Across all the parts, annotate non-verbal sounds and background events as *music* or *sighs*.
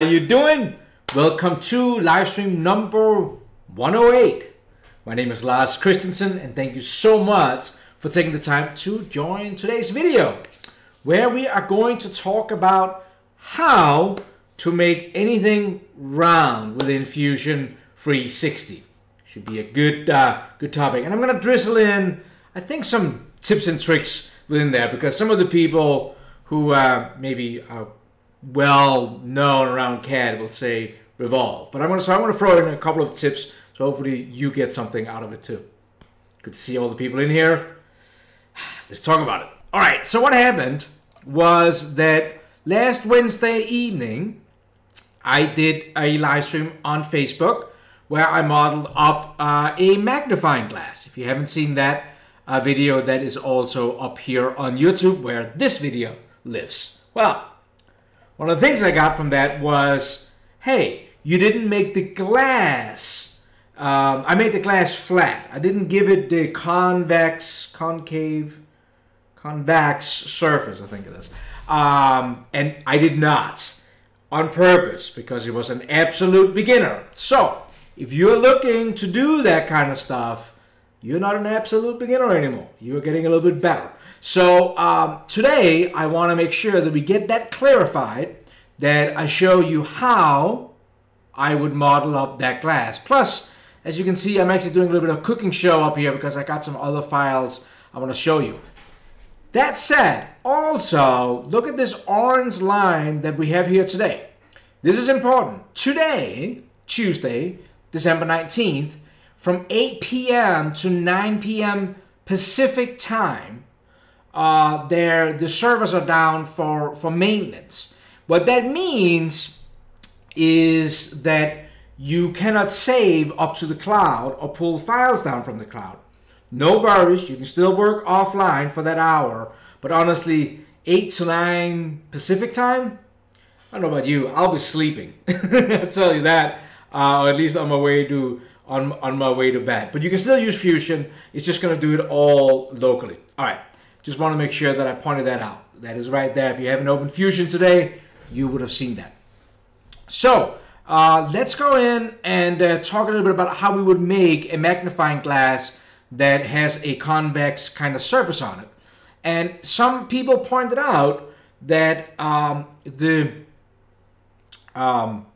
How you doing? Welcome to live stream number 108. My name is Lars Christensen and thank you so much for taking the time to join today's video where we are going to talk about how to make anything round within Fusion 360. Should be a good uh, good topic and I'm going to drizzle in I think some tips and tricks within there because some of the people who uh, maybe are well known around CAD will say revolve. But I'm gonna so I'm gonna throw in a couple of tips so hopefully you get something out of it too. Good to see all the people in here. *sighs* Let's talk about it. All right. So what happened was that last Wednesday evening I did a live stream on Facebook where I modeled up uh, a magnifying glass. If you haven't seen that uh, video, that is also up here on YouTube where this video lives. Well, one of the things I got from that was, hey, you didn't make the glass. Um, I made the glass flat. I didn't give it the convex, concave, convex surface, I think it is. Um, and I did not on purpose because it was an absolute beginner. So, if you're looking to do that kind of stuff, you're not an absolute beginner anymore. You're getting a little bit better. So um, today I want to make sure that we get that clarified, that I show you how I would model up that glass. Plus, as you can see, I'm actually doing a little bit of cooking show up here because I got some other files I want to show you. That said, also, look at this orange line that we have here today. This is important. Today, Tuesday, December 19th, from 8 p.m. to 9 p.m. Pacific time, uh, their the servers are down for for maintenance. What that means is that you cannot save up to the cloud or pull files down from the cloud. No worries, you can still work offline for that hour, but honestly, 8 to 9 Pacific time, I don't know about you, I'll be sleeping. *laughs* I'll tell you that, uh, or at least on my way to on, on my way to bed. But you can still use Fusion, it's just going to do it all locally. All right. Just want to make sure that I pointed that out. That is right there. If you haven't opened Fusion today, you would have seen that. So uh, let's go in and uh, talk a little bit about how we would make a magnifying glass that has a convex kind of surface on it. And some people pointed out that um, the um,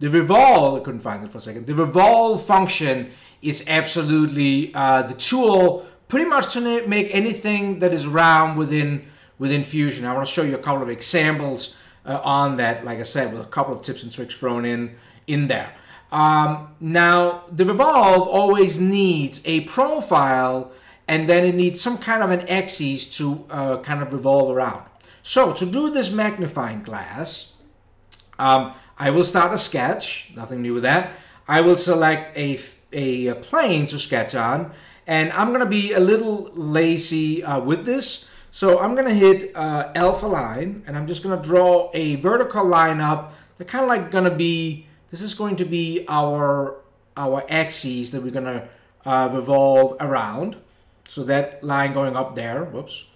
the revolve, I couldn't find it for a second, the revolve function is absolutely uh, the tool pretty much to make anything that is round within within Fusion. I want to show you a couple of examples uh, on that, like I said, with a couple of tips and tricks thrown in in there. Um, now, the Revolve always needs a profile and then it needs some kind of an axis to uh, kind of revolve around. So to do this magnifying glass, um, I will start a sketch, nothing new with that. I will select a, a plane to sketch on and I'm going to be a little lazy uh, with this. So I'm going to hit uh, alpha line and I'm just going to draw a vertical line up. They're kind of like going to be, this is going to be our, our axes that we're going to uh, revolve around. So that line going up there, whoops,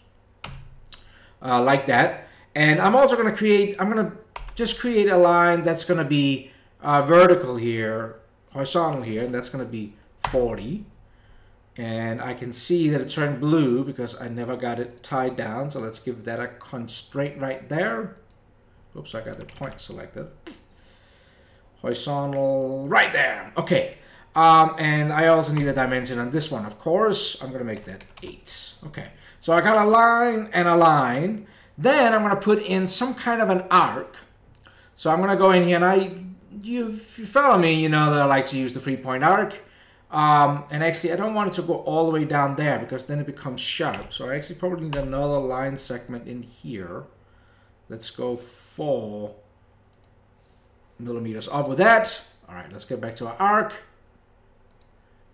uh, like that. And I'm also going to create, I'm going to just create a line that's going to be uh, vertical here, horizontal here, and that's going to be 40 and I can see that it turned blue because I never got it tied down. So let's give that a constraint right there. Oops I got the point selected. Horizontal right there. Okay. Um, and I also need a dimension on this one of course. I'm gonna make that 8 okay. So I got a line and a line. Then I'm gonna put in some kind of an arc. So I'm gonna go in here and I you, if you follow me you know that I like to use the three point arc um, and actually, I don't want it to go all the way down there because then it becomes sharp. So I actually probably need another line segment in here. Let's go four millimeters up with that. All right, let's get back to our arc.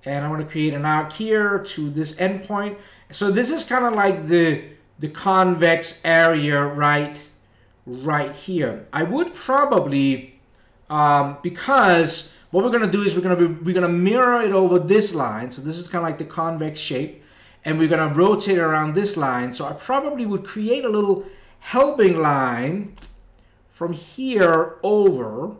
And I'm going to create an arc here to this endpoint. So this is kind of like the, the convex area right, right here. I would probably, um, because what we're to do is we're going to we're going to mirror it over this line. So this is kind of like the convex shape. And we're going to rotate around this line. So I probably would create a little helping line from here over.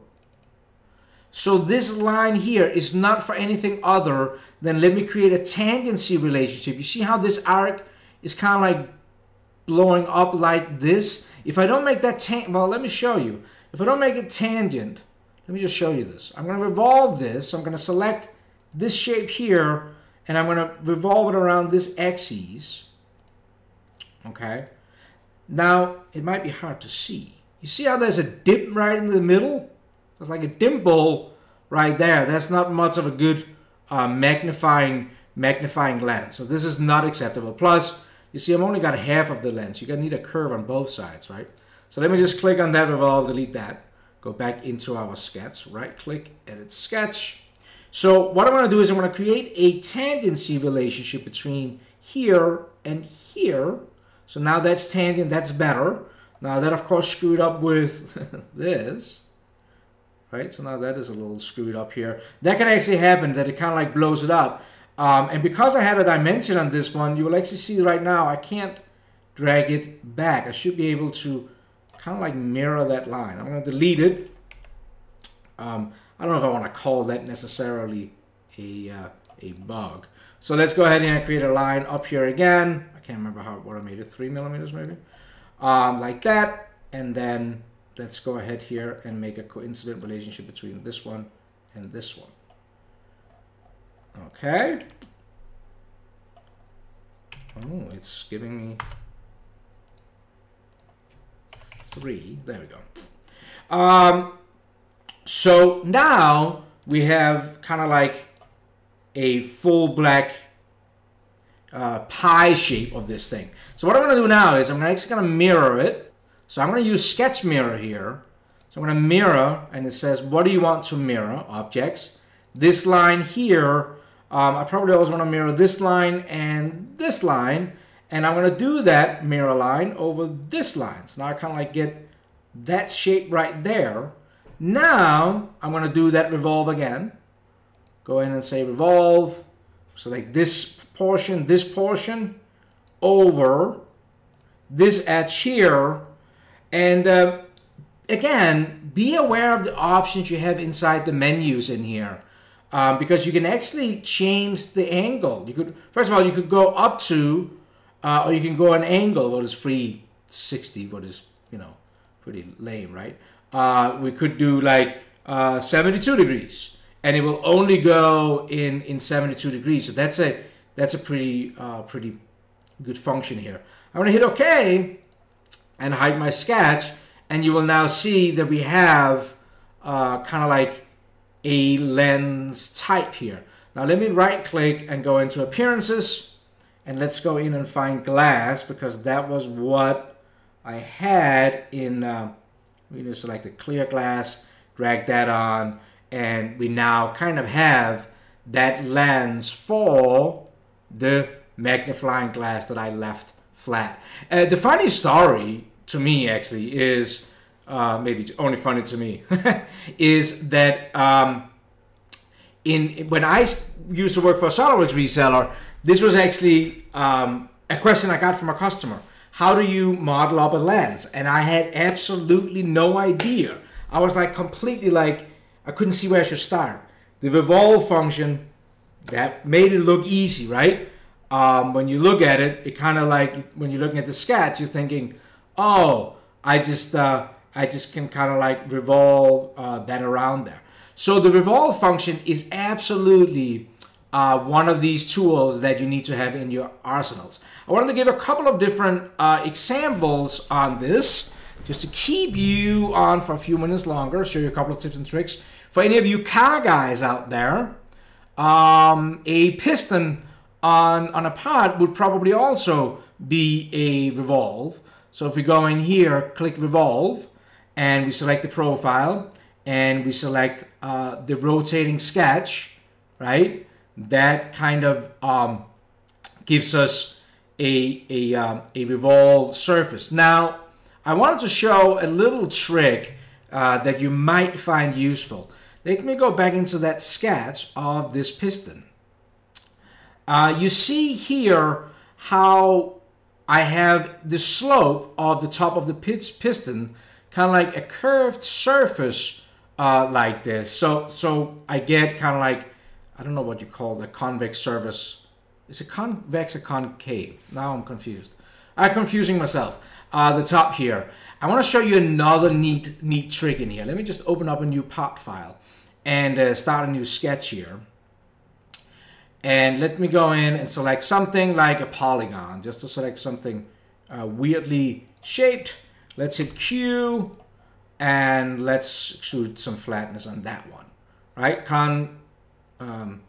So this line here is not for anything other than let me create a tangency relationship. You see how this arc is kind of like blowing up like this? If I don't make that tan, well, let me show you. If I don't make it tangent, let me just show you this. I'm going to revolve this. I'm going to select this shape here, and I'm going to revolve it around this axis. Okay. Now, it might be hard to see. You see how there's a dip right in the middle? It's like a dimple right there. That's not much of a good uh, magnifying magnifying lens. So this is not acceptable. Plus, you see, I've only got half of the lens. You're going to need a curve on both sides, right? So let me just click on that revolve, delete that. Go back into our sketch, right click, edit sketch. So what I'm to do is I'm to create a tangency relationship between here and here. So now that's tangent, that's better. Now that of course screwed up with *laughs* this. Right, so now that is a little screwed up here. That can actually happen, that it kind of like blows it up. Um, and because I had a dimension on this one, you will actually see right now I can't drag it back. I should be able to kind of like mirror that line. I'm going to delete it. Um, I don't know if I want to call that necessarily a, uh, a bug. So let's go ahead and create a line up here again. I can't remember how what I made it, three millimeters maybe, um, like that. And then let's go ahead here and make a coincident relationship between this one and this one. Okay. Oh, it's giving me three. There we go. Um, so now we have kind of like a full black uh, pie shape of this thing. So what I'm going to do now is I'm actually going to mirror it. So I'm going to use sketch mirror here. So I'm going to mirror, and it says, what do you want to mirror? Objects. This line here, um, I probably always want to mirror this line and this line. And I'm going to do that mirror line over this line. So now I kind of like get that shape right there. Now I'm going to do that revolve again. Go in and say revolve. So like this portion, this portion over this edge here. And uh, again, be aware of the options you have inside the menus in here. Um, because you can actually change the angle. You could, first of all, you could go up to uh, or you can go an angle, what is 360, what is, you know, pretty lame, right? Uh, we could do like uh, 72 degrees and it will only go in, in 72 degrees. So that's a, that's a pretty, uh, pretty good function here. I'm gonna hit okay and hide my sketch and you will now see that we have uh, kind of like a lens type here. Now let me right click and go into appearances and let's go in and find glass because that was what I had in, uh, we just select the clear glass, drag that on, and we now kind of have that lens for the magnifying glass that I left flat. Uh, the funny story to me actually is, uh, maybe only funny to me, *laughs* is that um, in when I used to work for a SolidWorks reseller, this was actually um, a question I got from a customer. How do you model up a lens? And I had absolutely no idea. I was like completely like, I couldn't see where I should start. The revolve function, that made it look easy, right? Um, when you look at it, it kind of like, when you're looking at the sketch, you're thinking, oh, I just, uh, I just can kind of like revolve uh, that around there. So the revolve function is absolutely uh, one of these tools that you need to have in your arsenals. I wanted to give a couple of different uh, examples on this just to keep you on for a few minutes longer, show you a couple of tips and tricks. For any of you car guys out there, um, a piston on, on a pod would probably also be a revolve. So if we go in here, click revolve, and we select the profile, and we select uh, the rotating sketch, right? That kind of um, gives us a, a, um, a revolved surface. Now, I wanted to show a little trick uh, that you might find useful. Let me go back into that sketch of this piston. Uh, you see here how I have the slope of the top of the piston kind of like a curved surface uh, like this. So, so I get kind of like, I don't know what you call the convex surface. Is it convex or concave? Now I'm confused. I'm confusing myself. Uh, the top here. I want to show you another neat, neat trick in here. Let me just open up a new pop file and uh, start a new sketch here. And let me go in and select something like a polygon, just to select something uh, weirdly shaped. Let's hit Q and let's extrude some flatness on that one, right? Con um,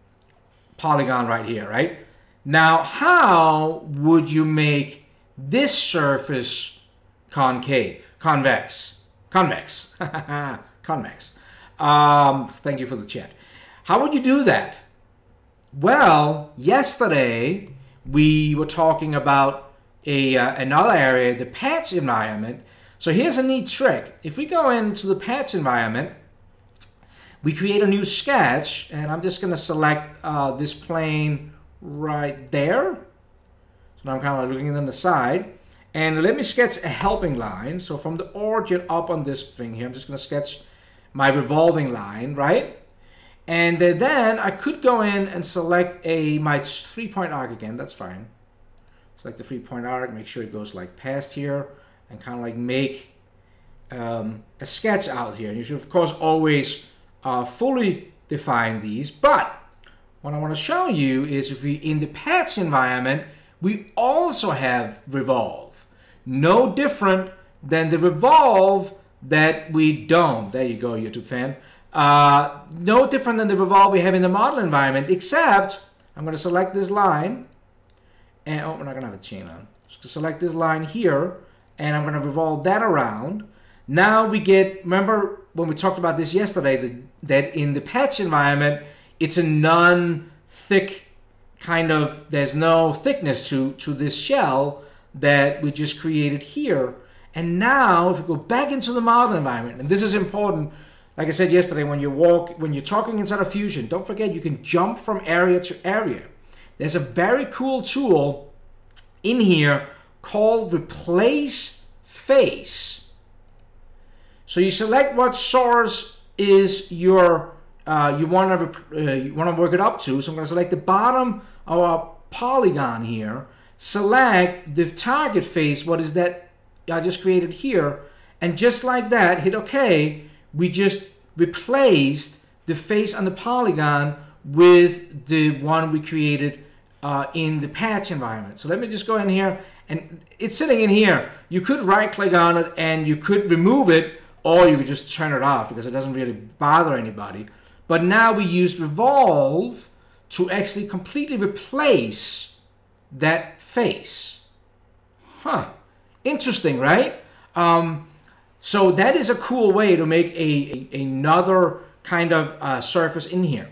polygon right here, right? Now, how would you make this surface concave, convex, convex, *laughs* convex? Um, thank you for the chat. How would you do that? Well, yesterday we were talking about a uh, another area, the patch environment. So here's a neat trick. If we go into the patch environment, we create a new sketch, and I'm just going to select uh, this plane right there. So now I'm kind of looking on the side. And let me sketch a helping line. So from the origin up on this thing here, I'm just going to sketch my revolving line, right? And then I could go in and select a my three-point arc again. That's fine. Select the three-point arc. Make sure it goes like past here, and kind of like make um, a sketch out here. You should of course always uh, fully define these. But what I want to show you is if we in the patch environment, we also have revolve. No different than the revolve that we don't. There you go, YouTube fan. Uh, no different than the revolve we have in the model environment, except I'm going to select this line. And, oh, we're not going to have a chain on. Just select this line here, and I'm going to revolve that around. Now we get, remember when we talked about this yesterday, that, that in the patch environment, it's a non-thick kind of, there's no thickness to, to this shell that we just created here. And now, if we go back into the model environment, and this is important like I said yesterday, when you walk, when you're talking inside of Fusion, don't forget you can jump from area to area. There's a very cool tool in here called Replace Face. So you select what source is your uh, you want to uh, you want to work it up to. So I'm going to select the bottom of our polygon here. Select the target face. What is that I just created here? And just like that, hit OK we just replaced the face on the polygon with the one we created uh, in the patch environment. So let me just go in here and it's sitting in here. You could right click on it and you could remove it or you could just turn it off because it doesn't really bother anybody. But now we use revolve to actually completely replace that face. Huh. Interesting, right? Um, so that is a cool way to make a, a another kind of uh, surface in here.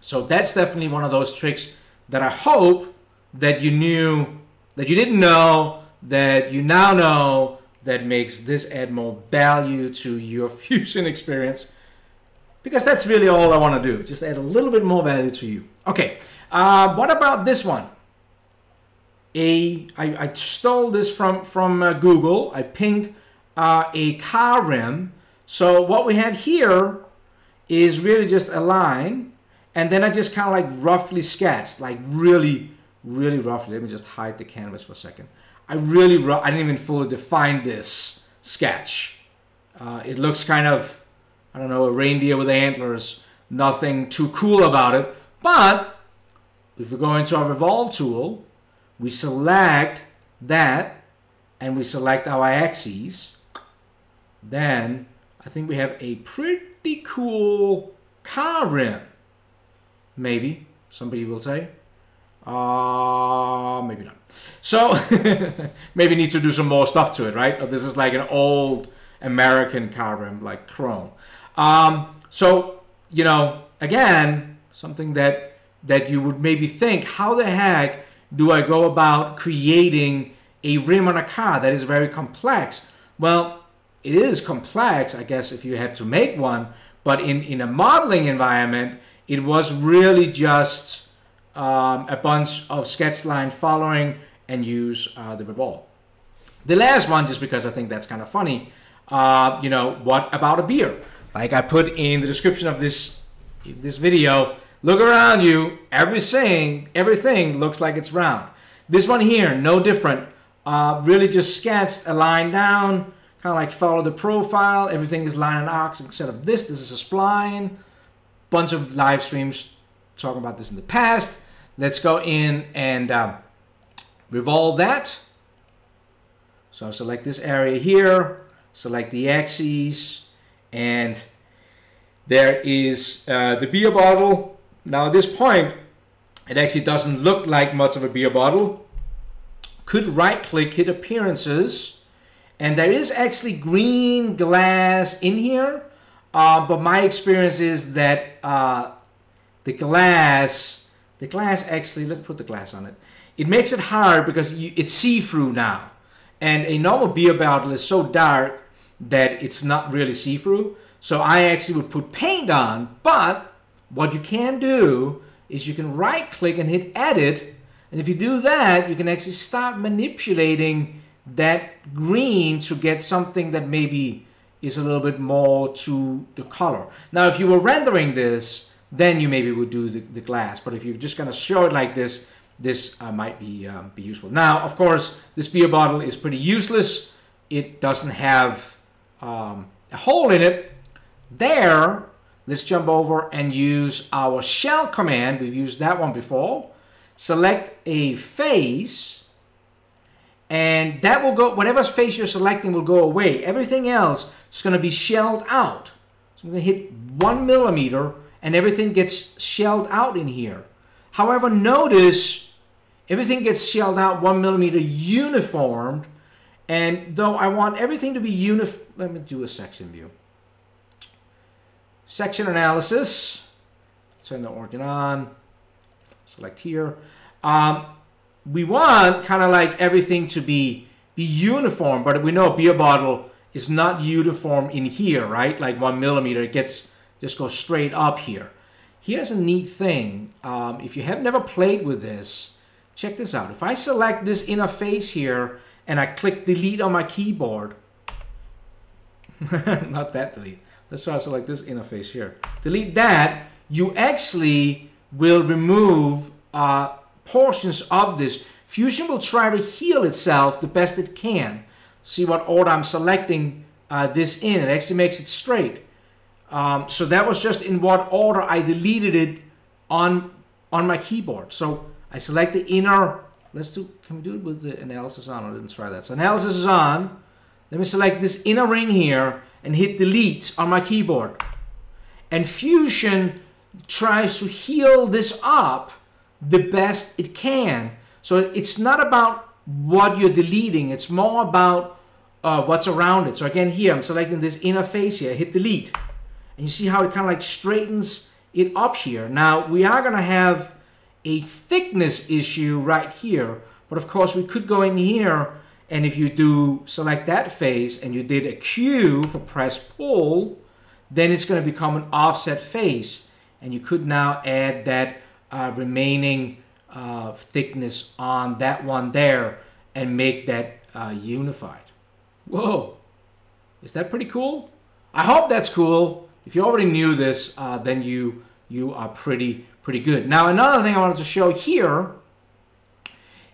So that's definitely one of those tricks that I hope that you knew, that you didn't know, that you now know, that makes this add more value to your *laughs* Fusion experience. Because that's really all I want to do, just add a little bit more value to you. Okay, uh, what about this one? A, I, I stole this from, from uh, Google. I pinged uh, a car rim. So what we have here is really just a line. And then I just kind of like roughly sketched, like really, really roughly. Let me just hide the canvas for a second. I really, I didn't even fully define this sketch. Uh, it looks kind of, I don't know, a reindeer with antlers. Nothing too cool about it. But if we go into our revolve tool, we select that and we select our axes then I think we have a pretty cool car rim. Maybe, somebody will say. Uh, maybe not. So, *laughs* maybe need to do some more stuff to it, right? This is like an old American car rim, like chrome. Um, so, you know, again, something that that you would maybe think, how the heck do I go about creating a rim on a car that is very complex? Well, it is complex, I guess, if you have to make one. But in, in a modeling environment, it was really just um, a bunch of sketch line following and use uh, the revolve. The last one, just because I think that's kind of funny, uh, you know, what about a beer? Like I put in the description of this this video, look around you, everything, everything looks like it's round. This one here, no different. Uh, really just sketched a line down, kind of like follow the profile. Everything is line and arcs instead of this. This is a spline. Bunch of live streams talking about this in the past. Let's go in and uh, revolve that. So select this area here, select the axes, and there is uh, the beer bottle. Now at this point, it actually doesn't look like much of a beer bottle. Could right click, hit appearances, and there is actually green glass in here. Uh, but my experience is that uh, the glass, the glass actually, let's put the glass on it. It makes it hard because you, it's see-through now. And a normal beer bottle is so dark that it's not really see-through. So I actually would put paint on, but what you can do is you can right click and hit edit. And if you do that, you can actually start manipulating that green to get something that maybe is a little bit more to the color. Now, if you were rendering this, then you maybe would do the, the glass. But if you're just gonna show it like this, this uh, might be, um, be useful. Now, of course, this beer bottle is pretty useless. It doesn't have um, a hole in it. There, let's jump over and use our shell command. We've used that one before. Select a face, and that will go, whatever face you're selecting will go away. Everything else is going to be shelled out. So I'm going to hit one millimeter, and everything gets shelled out in here. However, notice everything gets shelled out one millimeter uniformed, and though I want everything to be uniform, let me do a section view. Section analysis. Turn the origin on. Select here. Um, we want kind of like everything to be be uniform, but we know a beer bottle is not uniform in here, right? Like one millimeter, it gets just go straight up here. Here's a neat thing. Um, if you have never played with this, check this out. If I select this inner face here and I click delete on my keyboard, *laughs* not that delete, Let's try to select this interface here. Delete that. You actually will remove uh, portions of this. Fusion will try to heal itself the best it can. See what order I'm selecting uh, this in. It actually makes it straight. Um, so that was just in what order I deleted it on on my keyboard. So I select the inner. Let's do. Can we do it with the analysis on? I didn't try that. So analysis is on. Let me select this inner ring here and hit delete on my keyboard. And Fusion tries to heal this up the best it can. So it's not about what you're deleting, it's more about uh, what's around it. So again here, I'm selecting this inner face here, hit delete. And you see how it kind of like straightens it up here. Now we are gonna have a thickness issue right here, but of course we could go in here and if you do select that face and you did a Q for press pull, then it's going to become an offset face. And you could now add that uh, remaining uh, thickness on that one there and make that uh, unified. Whoa, is that pretty cool? I hope that's cool. If you already knew this, uh, then you you are pretty pretty good. Now another thing I wanted to show here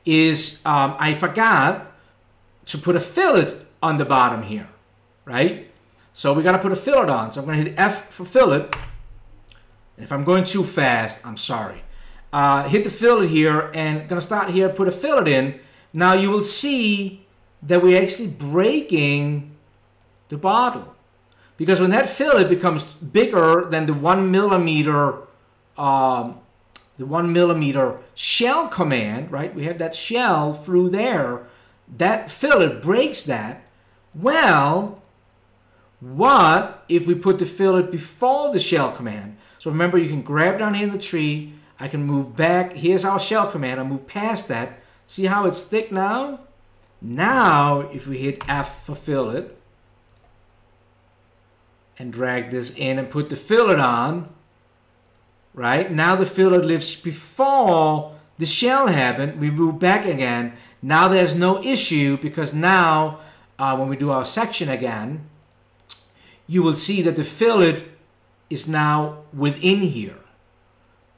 is um, I forgot to put a fillet on the bottom here, right? So we got to put a fillet on. So I'm going to hit F for fillet. And if I'm going too fast, I'm sorry. Uh, hit the fillet here and going to start here, put a fillet in. Now you will see that we're actually breaking the bottle. Because when that fillet becomes bigger than the one millimeter, um, the one millimeter shell command, right? We have that shell through there that fillet breaks that, well, what if we put the fillet before the shell command? So remember, you can grab down here in the tree. I can move back. Here's our shell command. I move past that. See how it's thick now? Now, if we hit F for fillet and drag this in and put the fillet on, right? Now the fillet lives before the shell happened. We move back again. Now there's no issue because now uh, when we do our section again, you will see that the fillet is now within here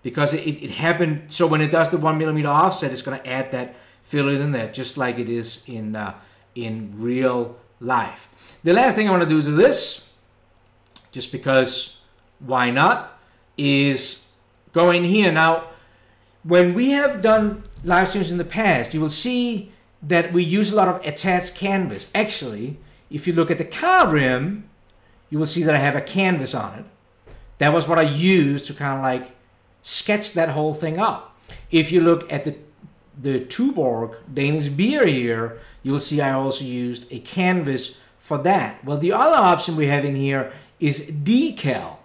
because it, it happened. So when it does the one millimeter offset, it's going to add that fillet in there, just like it is in uh, in real life. The last thing I want to do is this, just because why not, is go in here. Now, when we have done live streams in the past, you will see that we use a lot of attached canvas. Actually, if you look at the car rim, you will see that I have a canvas on it. That was what I used to kind of like sketch that whole thing up. If you look at the the Tuborg Danish beer here, you will see I also used a canvas for that. Well, the other option we have in here is decal.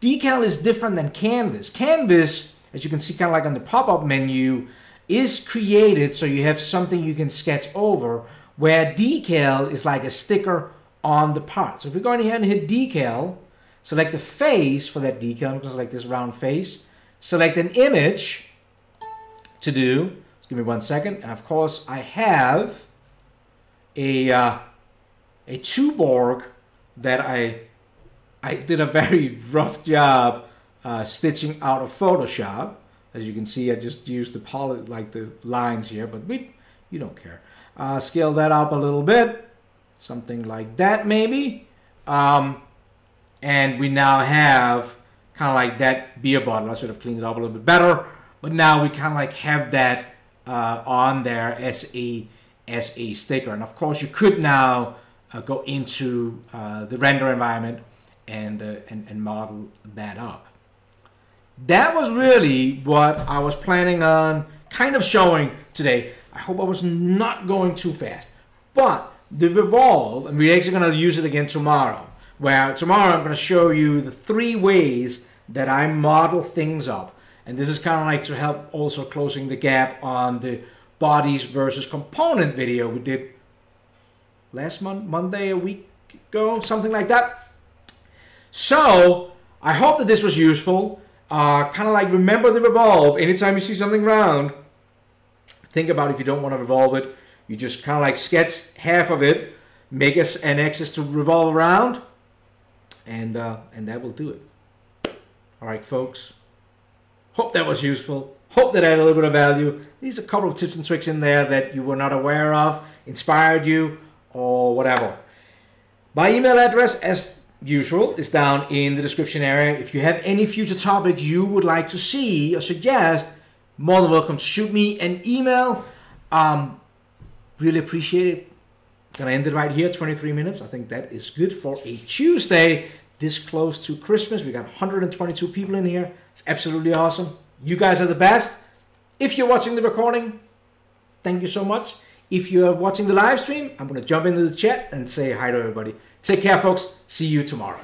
Decal is different than canvas. Canvas, as you can see kind of like on the pop-up menu, is created so you have something you can sketch over, where decal is like a sticker on the part. So if we go in here and hit decal, select the face for that decal, I'm to select this round face, select an image to do, Just give me one second, and of course I have a, uh, a Tuborg that I, I did a very rough job uh, stitching out of Photoshop. As you can see, I just used the poly, like the lines here, but we, you don't care. Uh, scale that up a little bit, something like that maybe. Um, and we now have kind of like that beer bottle. I should have cleaned it up a little bit better, but now we kind of like have that uh, on there as a as a sticker. And of course, you could now uh, go into uh, the render environment and, uh, and and model that up that was really what I was planning on kind of showing today. I hope I was not going too fast. But the Revolve, and we're actually going to use it again tomorrow, where tomorrow I'm going to show you the three ways that I model things up. And this is kind of like to help also closing the gap on the bodies versus component video we did last month, Monday, a week ago, something like that. So I hope that this was useful uh, kind of like remember the revolve. Anytime you see something round, think about if you don't want to revolve it. You just kind of like sketch half of it, make us an axis to revolve around, and uh, and that will do it. All right, folks. Hope that was useful. Hope that added a little bit of value. These are a couple of tips and tricks in there that you were not aware of, inspired you, or whatever. My email address, as usual is down in the description area. If you have any future topics you would like to see or suggest, more than welcome to shoot me an email. Um, really appreciate it. Gonna end it right here, 23 minutes. I think that is good for a Tuesday this close to Christmas. We got 122 people in here. It's absolutely awesome. You guys are the best. If you're watching the recording, thank you so much. If you're watching the live stream, I'm to jump into the chat and say hi to everybody. Take care, folks. See you tomorrow.